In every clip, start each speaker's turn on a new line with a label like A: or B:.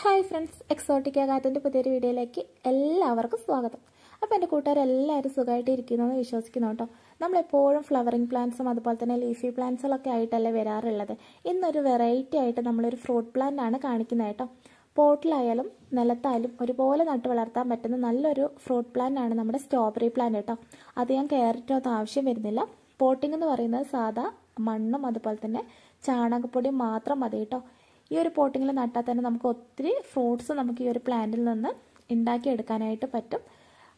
A: Hi friends Exotica ഗാർഡന്റെ പുതിയൊരു വീഡിയോയിലേക്ക് എല്ലാവർക്കും സ്വാഗതം. അപ്പോൾ എന്റെ കൂട്ടുകാരെല്ലാവരും സുഖമായിട്ട് ഇരിക്കുന്നതെന്ന് വിശ്വസിക്കുന്നു കേട്ടോ. നമ്മളെപ്പോഴും ഫ്ലവറിങ് പ്ലാന്റ്സും അതുപോലെ തന്നെ ലീഫി പ്ലാന്റ്സുകളൊക്കെ ആയിട്ടല്ലേ വരാറുള്ളത്. ഇന്നൊരു വെറൈറ്റി ആയിട്ട് നമ്മളൊരു ഫ്രൂട്ട് പ്ലാന്റ് ആണ് കാണിക്കുന്നത് കേട്ടോ. പോട്ടിലായാലും നിലത്തായാലും ഒരുപോലെ നട്ട് വളർത്താൻ പറ്റുന്ന നല്ലൊരു ഫ്രൂട്ട് പ്ലാന്റ് ആണ് നമ്മുടെ സ്ട്രോബെറി പ്ലാന്റ് കേട്ടോ. അത് ഞാൻ കയറിട്ടൊന്നും ആവശ്യം വരുന്നില്ല. പോട്ടിംഗ് എന്ന് പറയുന്നത് സാധാ മണ്ണും അതുപോലെ തന്നെ ചാണകപ്പൊടിയും മാത്രം മതി കേട്ടോ. ഈ ഒരു പോട്ടിങ്ങിൽ നട്ടാൽ തന്നെ നമുക്ക് ഒത്തിരി ഫ്രൂട്ട്സ് നമുക്ക് ഈ ഒരു പ്ലാന്റിൽ നിന്ന് ഉണ്ടാക്കിയെടുക്കാനായിട്ട് പറ്റും.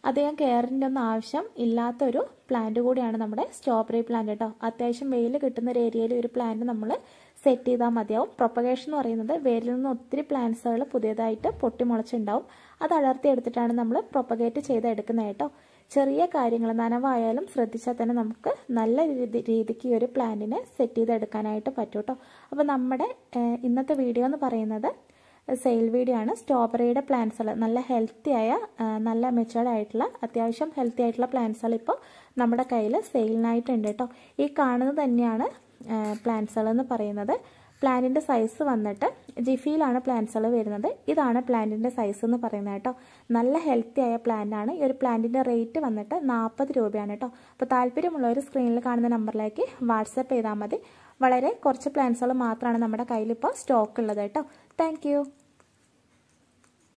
A: അധികം കെയറിന്റെ ഒന്നും ആവശ്യം ഇല്ലാത്തൊരു പ്ലാന്റ് കൂടിയാണ് നമ്മുടെ സ്ട്രോബെറി പ്ലാന്റ് കേട്ടോ അത്യാവശ്യം വെയിൽ കിട്ടുന്ന ഒരു ഏരിയയിൽ ഒരു പ്ലാന്റ് നമ്മൾ സെറ്റ് ചെയ്താൽ മതിയാവും. പ്രൊപ്പഗേഷൻ എന്ന് പറയുന്നത് വേരിൽ നിന്ന് ഒത്തിരി പ്ലാന്റ്സുകൾ പുതിയതായിട്ട് പൊട്ടിമുളച്ചുണ്ടാവും അത് അടർത്തിയെടുത്തിട്ടാണ് നമ്മൾ പ്രൊപ്പഗേറ്റ് ചെയ്തെടുക്കുന്നത് കേട്ടോ. ചെറിയ കാര്യങ്ങൾ നനവായാലും ശ്രദ്ധിച്ചാൽ തന്നെ നമുക്ക് നല്ല രീതി രീതിക്ക് ഈ ഒരു പ്ലാന്റിനെ സെറ്റ് ചെയ്തെടുക്കാനായിട്ട് പറ്റും കേട്ടോ അപ്പോൾ നമ്മുടെ ഇന്നത്തെ വീഡിയോ എന്ന് പറയുന്നത് സെയിൽ വീഡിയോ ആണ് സ്ട്രോബെറിയുടെ പ്ലാന്റ്സുകൾ നല്ല ഹെൽത്തി ആയ നല്ല മെച്ചേർഡായിട്ടുള്ള അത്യാവശ്യം ഹെൽത്തി ആയിട്ടുള്ള പ്ലാന്റ്സുകൾ ഇപ്പോൾ നമ്മുടെ കയ്യിൽ സെയിലിനായിട്ടുണ്ട് കേട്ടോ. ഈ കാണുന്നത് തന്നെയാണ് പ്ലാന്റ്സുകൾ എന്ന് പറയുന്നത്. പ്ലാന്റിന്റെ സൈസ് വന്നിട്ട് ജിഫിയിലാണ് പ്ലാന്റ്സുകൾ വരുന്നത്. ഇതാണ് പ്ലാന്റിന്റെ സൈസ് എന്ന് പറയുന്നത് കേട്ടോ. നല്ല ഹെൽത്തി ആയ പ്ലാന്റ് ആണ്. ഈ ഒരു പ്ലാന്റിന്റെ റേറ്റ് വന്നിട്ട് നാൽപ്പത് രൂപയാണ് കേട്ടോ. അപ്പോൾ താല്പര്യമുള്ളവർ സ്ക്രീനിൽ കാണുന്ന നമ്പറിലേക്ക് വാട്സപ്പ് ചെയ്താൽ മതി. വളരെ കുറച്ച് പ്ലാന്റ്സുകൾ മാത്രമാണ് നമ്മുടെ കയ്യിൽ ഇപ്പോൾ സ്റ്റോക്ക് ഉള്ളത് കേട്ടോ. താങ്ക്